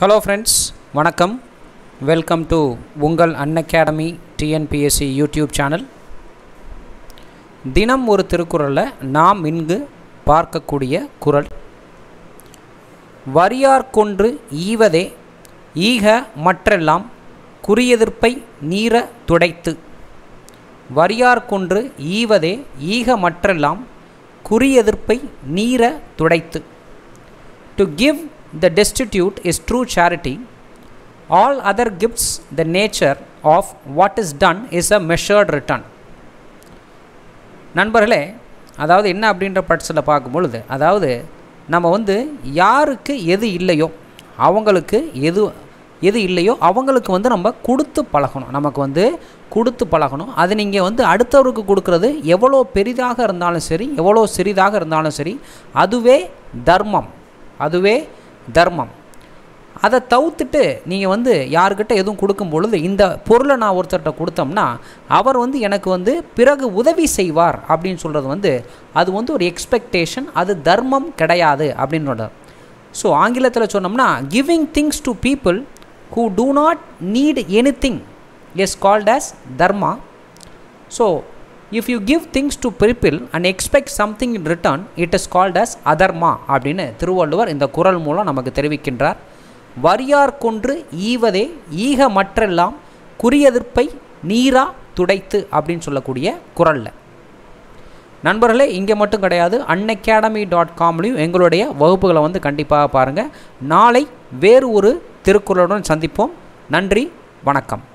Hello friends வணக்கம். Welcome to உங்கள் Unacademy TNPSC YouTube channel தினம் ஒரு திருக்குறளில் நாம் இங்கு பார்க்கக்கூடிய குறள். வரியார் கொன்று ஈவதே ஈக மற்றெல்லாம் குறியெதிர்ப்பை நீர துடைத்து. வரியார் கொன்று ஈவதே ஈக மற்றெல்லாம் குறியெதிர்ப்பை நீர துடைத்து. To give the destitute is true charity. All other gifts, the nature of what is done is a measured return. நண்பர்களே அதாவது என்ன அப்படின்ற பட்சத்தில் பார்க்கும்பொழுது அதாவது நம்ம வந்து யாருக்கு எது இல்லையோ அவங்களுக்கு எது எது இல்லையோ அவங்களுக்கு வந்து நம்ம கொடுத்து பழகணும் நமக்கு வந்து கொடுத்து பழகணும் அது நீங்கள் வந்து அடுத்தவருக்கு கொடுக்குறது எவ்வளோ பெரிதாக இருந்தாலும் சரி எவ்வளோ சிறிதாக இருந்தாலும் சரி அதுவே தர்மம் அதுவே தர்மம். அதை தவிர்த்துட்டு நீங்கள் வந்து யாருக்கிட்ட எதுவும் கொடுக்கும் பொழுது இந்த பொருளை நான் ஒருத்தர்கிட்ட கொடுத்தோம்னா அவர் வந்து எனக்கு வந்து பிறகு உதவி செய்வார் அப்படின்னு சொல்கிறது வந்து அது வந்து ஒரு எக்ஸ்பெக்டேஷன் அது தர்மம் கிடையாது அப்படின்னு ஸோ ஆங்கிலத்தில் சொன்னோம்னா giving things to people who do not need anything is called as dharma. So if you give things to people and expect something in return it is called as adharma அப்படின்னு திருவள்ளுவர் இந்த குரல் மூலம் நமக்கு தெரிவிக்கின்றார். வரியார் கொன்று ஈவதே ஈக மற்றெல்லாம் குறியெதிர்ப்பை நீரா துடைத்து அப்படின்னு சொல்லக்கூடிய குரலில். நண்பர்களே இங்கே மட்டும் கிடையாது. அன்அகாடமி டாட் காம்லேயும் எங்களுடைய வகுப்புகளை வந்து கண்டிப்பாக பாருங்கள் நாளை வேறு ஒரு திருக்குறளுடன் சந்திப்போம். நன்றி வணக்கம்.